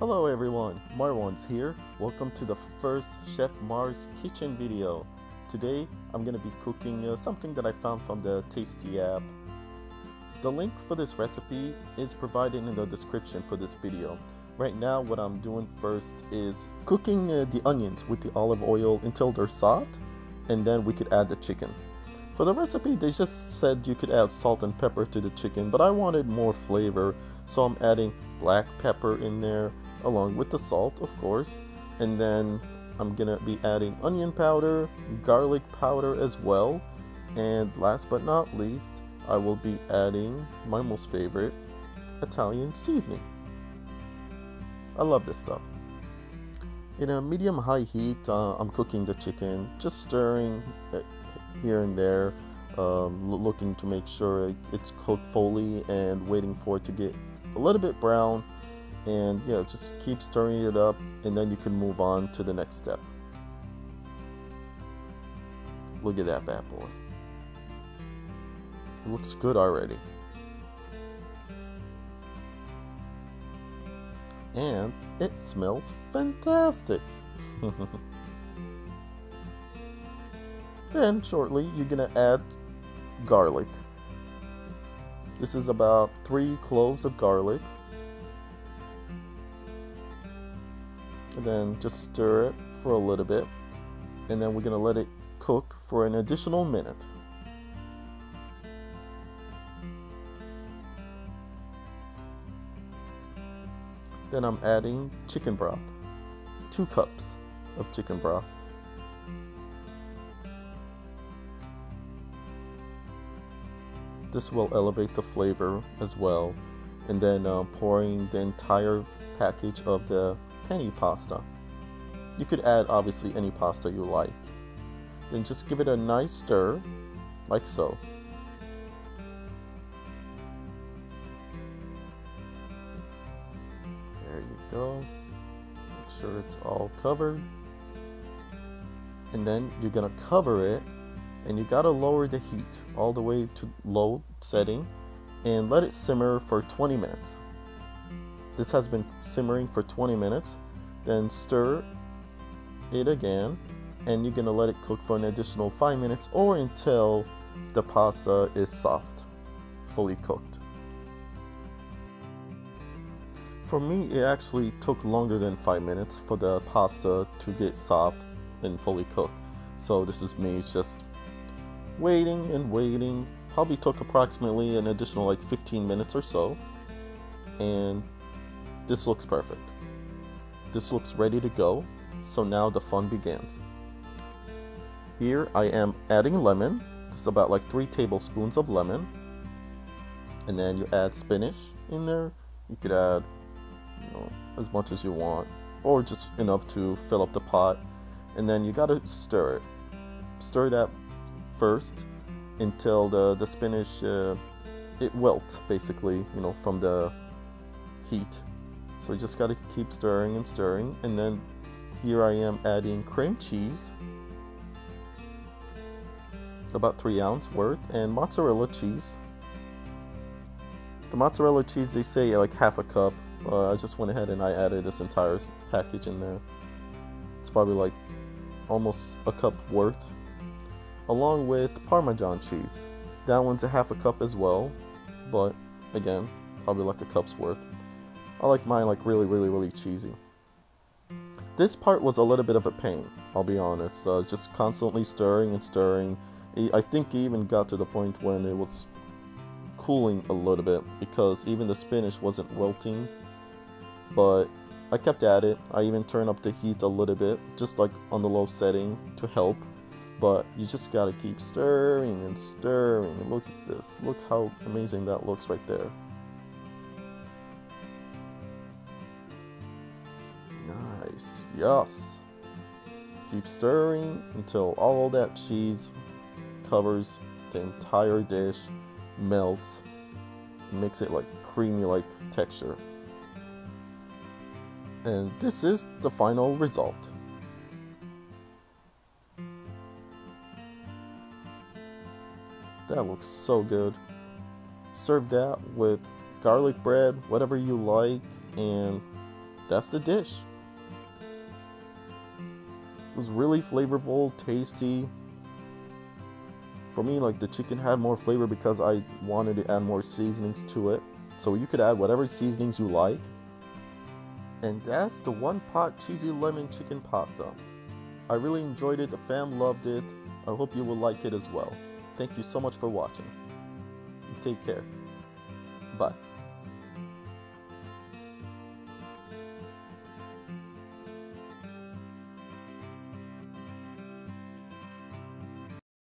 Hello everyone, Marwan's here. Welcome to the first Chef Mar's kitchen video. Today I'm gonna be cooking uh, something that I found from the Tasty app. The link for this recipe is provided in the description for this video. Right now what I'm doing first is cooking uh, the onions with the olive oil until they're soft and then we could add the chicken. For the recipe they just said you could add salt and pepper to the chicken but I wanted more flavor so I'm adding black pepper in there along with the salt of course. And then I'm gonna be adding onion powder garlic powder as well. And last but not least I will be adding my most favorite Italian seasoning. I love this stuff. In a medium high heat uh, I'm cooking the chicken just stirring here and there um, looking to make sure it's cooked fully and waiting for it to get a little bit brown and yeah just keep stirring it up and then you can move on to the next step. Look at that bad boy. It looks good already. And it smells fantastic. Then shortly you're gonna add garlic. This is about three cloves of garlic and then just stir it for a little bit. And then we're gonna let it cook for an additional minute. Then I'm adding chicken broth two cups of chicken broth. This will elevate the flavor as well. And then uh, pouring the entire package of the penne pasta. You could add obviously any pasta you like. Then just give it a nice stir, like so. There you go. Make sure it's all covered. And then you're gonna cover it and you gotta lower the heat all the way to low setting and let it simmer for 20 minutes. This has been simmering for 20 minutes. Then stir it again and you're gonna let it cook for an additional 5 minutes or until the pasta is soft, fully cooked. For me, it actually took longer than 5 minutes for the pasta to get soft and fully cooked. So this is me just waiting and waiting. Probably took approximately an additional like 15 minutes or so. And this looks perfect. This looks ready to go, so now the fun begins. Here I am adding lemon, just about like 3 tablespoons of lemon. And then you add spinach in there. You could add you know, as much as you want, or just enough to fill up the pot. And then you gotta stir it. Stir that first until the, the spinach uh, it wilts basically you know from the heat so you just got to keep stirring and stirring. And then here I am adding cream cheese. About 3 ounce worth. And mozzarella cheese. The mozzarella cheese they say like half a cup. But I just went ahead and I added this entire package in there. It's probably like almost a cup worth. Along with Parmesan cheese. That one's a half a cup as well. But again, probably like a cup's worth. I like mine like really, really, really cheesy. This part was a little bit of a pain, I'll be honest. Uh, just constantly stirring and stirring. I think even got to the point when it was cooling a little bit because even the spinach wasn't wilting. But I kept at it. I even turned up the heat a little bit, just like on the low setting to help. But you just gotta keep stirring and stirring. Look at this. Look how amazing that looks right there. Yes. Keep stirring until all that cheese covers the entire dish, melts, makes it like creamy like texture. And this is the final result. That looks so good. Serve that with garlic bread, whatever you like, and that's the dish. Was really flavorful, tasty. For me, like the chicken had more flavor because I wanted to add more seasonings to it. So you could add whatever seasonings you like. And that's the one pot cheesy lemon chicken pasta. I really enjoyed it, the fam loved it. I hope you will like it as well. Thank you so much for watching. Take care. Bye.